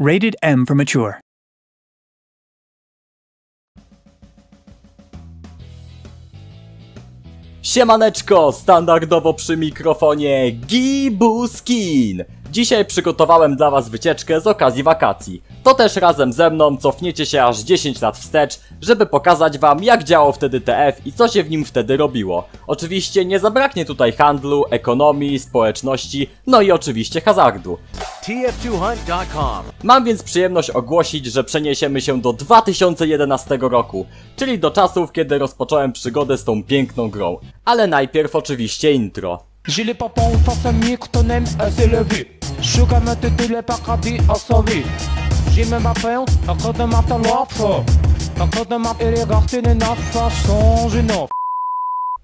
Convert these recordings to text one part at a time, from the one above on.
Rated M for Mature. Siemaneczko, standardowo przy mikrofonie Gibuskin. Dzisiaj przygotowałem dla was wycieczkę z okazji wakacji. To też razem ze mną cofniecie się aż 10 lat wstecz, żeby pokazać wam jak działał wtedy TF i co się w nim wtedy robiło. Oczywiście nie zabraknie tutaj handlu, ekonomii, społeczności, no i oczywiście hazardu. TF2Hunt.com. Mam więc przyjemność ogłosić, że przeniesiemy się do 2011 roku, czyli do czasów, kiedy rozpocząłem przygodę z tą piękną grą. Ale najpierw oczywiście intro. J'ai les papas en face à mi que ton aime à s'élever. Je suis comme un tutu, le paradis en survie. J'ai même appelé, encore de ma talent, encore de ma élégance, une façon, une autre.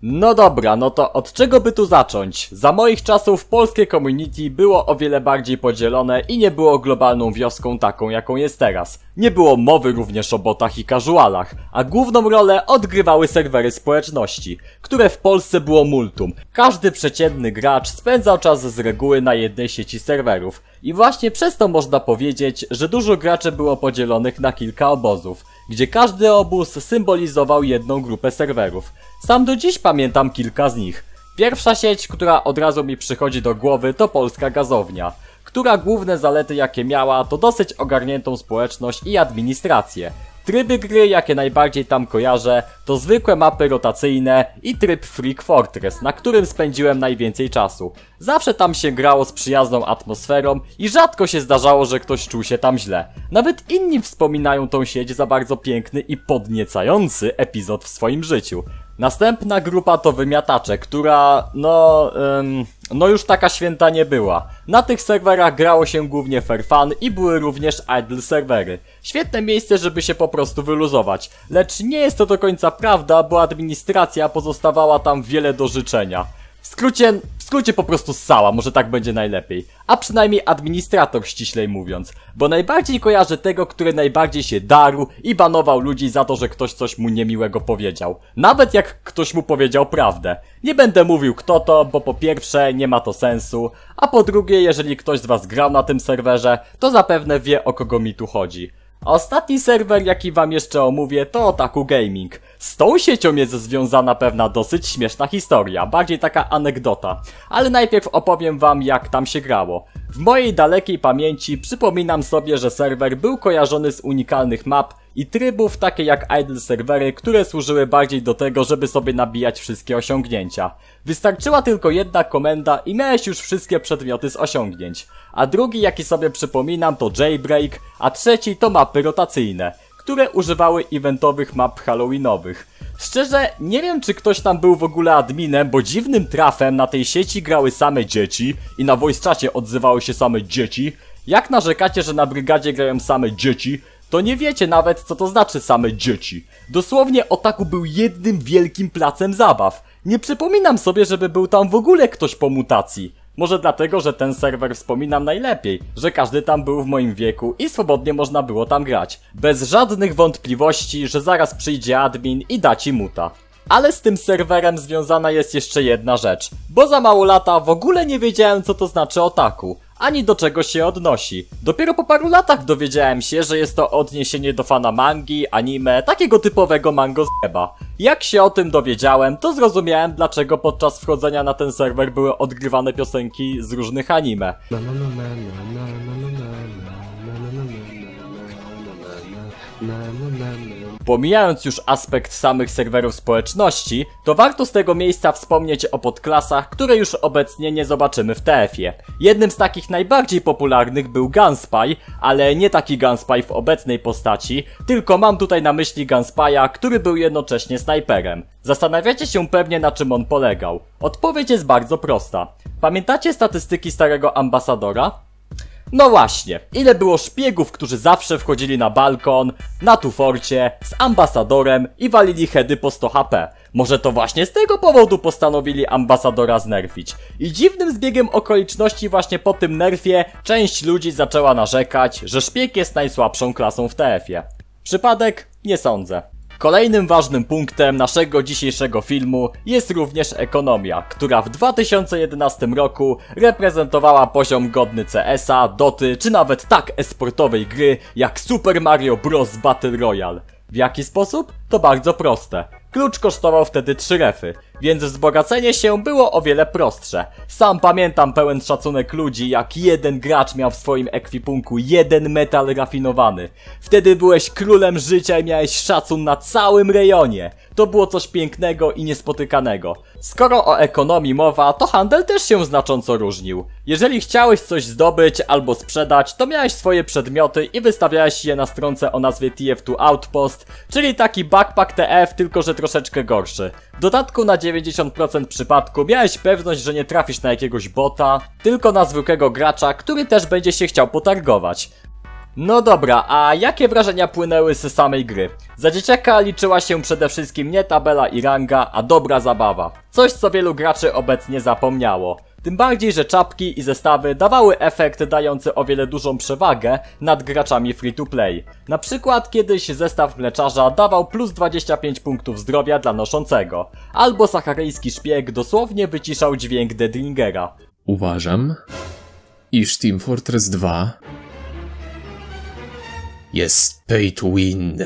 No dobra, no to od czego by tu zacząć? Za moich czasów polskie community było o wiele bardziej podzielone i nie było globalną wioską taką jaką jest teraz. Nie było mowy również o botach i casualach, a główną rolę odgrywały serwery społeczności, które w Polsce było multum. Każdy przeciętny gracz spędzał czas z reguły na jednej sieci serwerów i właśnie przez to można powiedzieć, że dużo graczy było podzielonych na kilka obozów gdzie każdy obóz symbolizował jedną grupę serwerów. Sam do dziś pamiętam kilka z nich. Pierwsza sieć, która od razu mi przychodzi do głowy to Polska Gazownia, która główne zalety jakie miała to dosyć ogarniętą społeczność i administrację. Tryby gry, jakie najbardziej tam kojarzę, to zwykłe mapy rotacyjne i tryb Freak Fortress, na którym spędziłem najwięcej czasu. Zawsze tam się grało z przyjazną atmosferą i rzadko się zdarzało, że ktoś czuł się tam źle. Nawet inni wspominają tą sieć za bardzo piękny i podniecający epizod w swoim życiu. Następna grupa to wymiatacze, która, no, ym, no już taka święta nie była. Na tych serwerach grało się głównie fair fun i były również idle serwery. Świetne miejsce, żeby się po prostu wyluzować. Lecz nie jest to do końca prawda, bo administracja pozostawała tam wiele do życzenia. W skrócie, skrócie po prostu ssała, może tak będzie najlepiej. A przynajmniej administrator ściślej mówiąc. Bo najbardziej kojarzę tego, który najbardziej się darł i banował ludzi za to, że ktoś coś mu niemiłego powiedział. Nawet jak ktoś mu powiedział prawdę. Nie będę mówił kto to, bo po pierwsze nie ma to sensu, a po drugie jeżeli ktoś z was grał na tym serwerze, to zapewne wie o kogo mi tu chodzi. A ostatni serwer, jaki wam jeszcze omówię, to Otaku Gaming. Z tą siecią jest związana pewna dosyć śmieszna historia, bardziej taka anegdota. Ale najpierw opowiem wam jak tam się grało. W mojej dalekiej pamięci przypominam sobie, że serwer był kojarzony z unikalnych map i trybów takie jak idle serwery, które służyły bardziej do tego, żeby sobie nabijać wszystkie osiągnięcia. Wystarczyła tylko jedna komenda i miałeś już wszystkie przedmioty z osiągnięć. A drugi jaki sobie przypominam to jailbreak, a trzeci to mapy rotacyjne, które używały eventowych map halloweenowych. Szczerze, nie wiem czy ktoś tam był w ogóle adminem, bo dziwnym trafem na tej sieci grały same dzieci i na voice czacie odzywały się same dzieci. Jak narzekacie, że na brygadzie grają same dzieci, to nie wiecie nawet co to znaczy same dzieci. Dosłownie Otaku był jednym wielkim placem zabaw. Nie przypominam sobie, żeby był tam w ogóle ktoś po mutacji. Może dlatego, że ten serwer wspominam najlepiej, że każdy tam był w moim wieku i swobodnie można było tam grać. Bez żadnych wątpliwości, że zaraz przyjdzie admin i da ci muta. Ale z tym serwerem związana jest jeszcze jedna rzecz, bo za mało lata w ogóle nie wiedziałem co to znaczy otaku, ani do czego się odnosi. Dopiero po paru latach dowiedziałem się, że jest to odniesienie do fana mangi, anime, takiego typowego mango zjeba. Jak się o tym dowiedziałem, to zrozumiałem dlaczego podczas wchodzenia na ten serwer były odgrywane piosenki z różnych anime. Pomijając już aspekt samych serwerów społeczności, to warto z tego miejsca wspomnieć o podklasach, które już obecnie nie zobaczymy w TF-ie. Jednym z takich najbardziej popularnych był Gunspy, ale nie taki Gunspy w obecnej postaci, tylko mam tutaj na myśli Gunspy'a, który był jednocześnie snajperem. Zastanawiacie się pewnie na czym on polegał. Odpowiedź jest bardzo prosta. Pamiętacie statystyki starego ambasadora? No właśnie, ile było szpiegów, którzy zawsze wchodzili na balkon, na tuforcie, z ambasadorem i walili heady po 100 HP. Może to właśnie z tego powodu postanowili ambasadora znerfić. I dziwnym zbiegiem okoliczności właśnie po tym nerfie część ludzi zaczęła narzekać, że szpieg jest najsłabszą klasą w TF-ie. Przypadek? Nie sądzę. Kolejnym ważnym punktem naszego dzisiejszego filmu jest również ekonomia, która w 2011 roku reprezentowała poziom godny CS-a, Doty czy nawet tak esportowej gry jak Super Mario Bros. Battle Royale. W jaki sposób? To bardzo proste. Klucz kosztował wtedy 3 refy, więc wzbogacenie się było o wiele prostsze. Sam pamiętam pełen szacunek ludzi, jak jeden gracz miał w swoim ekwipunku jeden metal rafinowany. Wtedy byłeś królem życia i miałeś szacun na całym rejonie. To było coś pięknego i niespotykanego. Skoro o ekonomii mowa, to handel też się znacząco różnił. Jeżeli chciałeś coś zdobyć albo sprzedać, to miałeś swoje przedmioty i wystawiałeś je na stronce o nazwie TF2 Outpost, czyli taki backpack TF, tylko że troszeczkę gorszy. W dodatku na 90% przypadku miałeś pewność, że nie trafisz na jakiegoś bota, tylko na zwykłego gracza, który też będzie się chciał potargować. No dobra, a jakie wrażenia płynęły z samej gry? Za dzieciaka liczyła się przede wszystkim nie tabela i ranga, a dobra zabawa. Coś co wielu graczy obecnie zapomniało. Tym bardziej, że czapki i zestawy dawały efekt dający o wiele dużą przewagę nad graczami free to play. Na przykład kiedyś zestaw mleczarza dawał plus 25 punktów zdrowia dla noszącego, albo sacharyjski szpieg dosłownie wyciszał dźwięk Deadlingera. Uważam, iż Team Fortress 2 jest pay to win.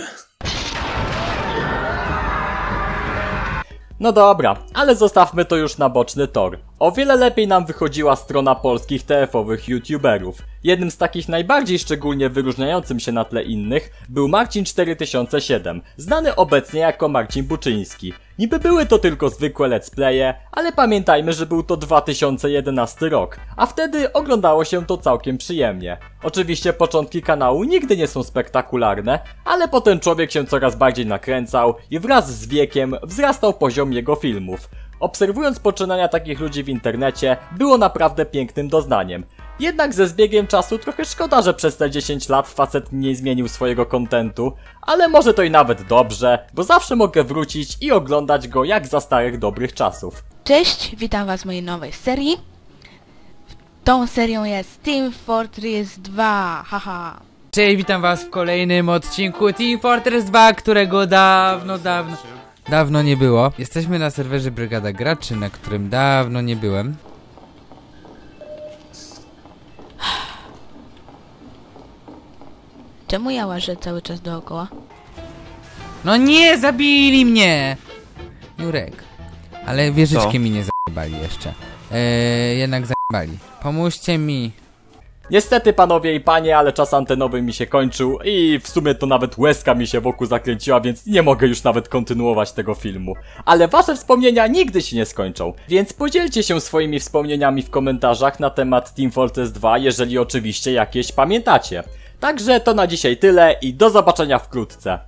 No dobra, ale zostawmy to już na boczny tor. O wiele lepiej nam wychodziła strona polskich TF-owych youtuberów. Jednym z takich najbardziej szczególnie wyróżniającym się na tle innych był Marcin 4007, znany obecnie jako Marcin Buczyński. Niby były to tylko zwykłe let's playe, ale pamiętajmy, że był to 2011 rok, a wtedy oglądało się to całkiem przyjemnie. Oczywiście początki kanału nigdy nie są spektakularne, ale potem człowiek się coraz bardziej nakręcał i wraz z wiekiem wzrastał poziom jego filmów. Obserwując poczynania takich ludzi w internecie, było naprawdę pięknym doznaniem. Jednak ze zbiegiem czasu trochę szkoda, że przez te 10 lat facet nie zmienił swojego kontentu, ale może to i nawet dobrze, bo zawsze mogę wrócić i oglądać go jak za starych dobrych czasów. Cześć, witam was w mojej nowej serii. Tą serią jest Team Fortress 2, haha. Cześć, witam was w kolejnym odcinku Team Fortress 2, którego dawno, dawno, dawno nie było. Jesteśmy na serwerze Brygada Graczy, na którym dawno nie byłem. Czemu ja łażę cały czas dookoła? No nie, zabili mnie! Jurek. Ale wieżyczki mi nie zajebali jeszcze. Eee, jednak zajebali. Pomóżcie mi. Niestety panowie i panie, ale czas antenowy mi się kończył i w sumie to nawet łezka mi się wokół zakręciła, więc nie mogę już nawet kontynuować tego filmu. Ale wasze wspomnienia nigdy się nie skończą, więc podzielcie się swoimi wspomnieniami w komentarzach na temat Team Fortress 2, jeżeli oczywiście jakieś pamiętacie. Także to na dzisiaj tyle i do zobaczenia wkrótce.